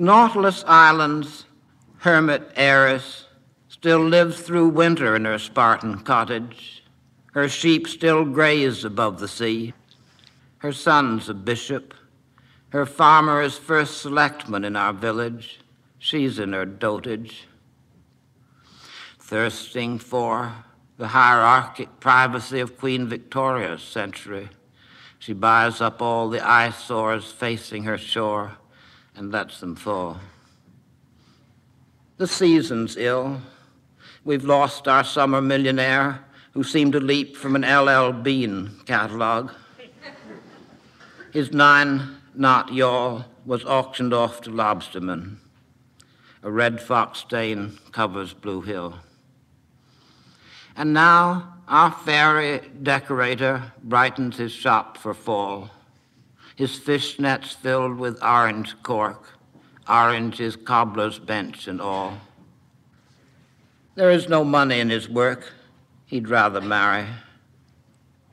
Nautilus Island's hermit heiress still lives through winter in her Spartan cottage. Her sheep still graze above the sea. Her son's a bishop. Her farmer is first selectman in our village. She's in her dotage. Thirsting for the hierarchic privacy of Queen Victoria's century, she buys up all the eyesores facing her shore and lets them fall. The season's ill. We've lost our summer millionaire who seemed to leap from an LL Bean catalog. His nine knot yawl was auctioned off to lobstermen. A red fox stain covers Blue Hill. And now our fairy decorator brightens his shop for fall his fish nets filled with orange cork, orange his cobbler's bench and awl. There is no money in his work, he'd rather marry.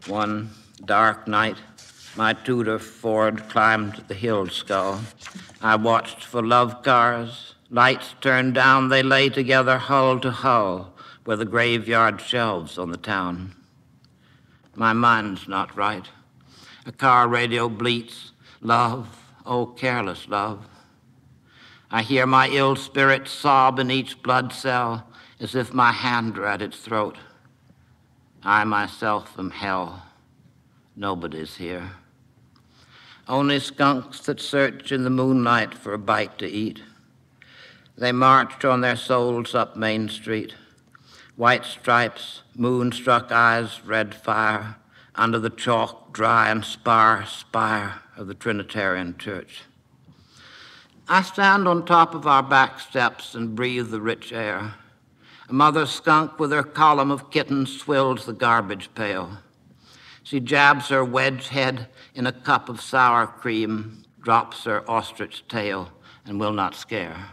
One dark night, my Tudor Ford climbed the hill skull. I watched for love cars. Lights turned down, they lay together hull to hull where the graveyard shelves on the town. My mind's not right. A car radio bleats, Love, oh careless love. I hear my ill spirit sob in each blood cell as if my hand were at its throat. I myself am hell. Nobody's here. Only skunks that search in the moonlight for a bite to eat. They march on their soles up Main Street. White stripes, moon-struck eyes, red fire under the chalk, dry and spire spire of the Trinitarian Church. I stand on top of our back steps and breathe the rich air. A mother skunk with her column of kittens swills the garbage pail. She jabs her wedge head in a cup of sour cream, drops her ostrich tail, and will not scare.